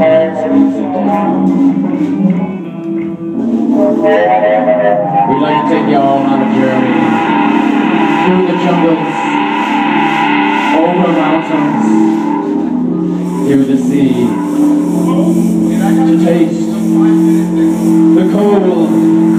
We'd like to take y'all on a journey through the jungles, over mountains, through the sea, to taste the cold.